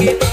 que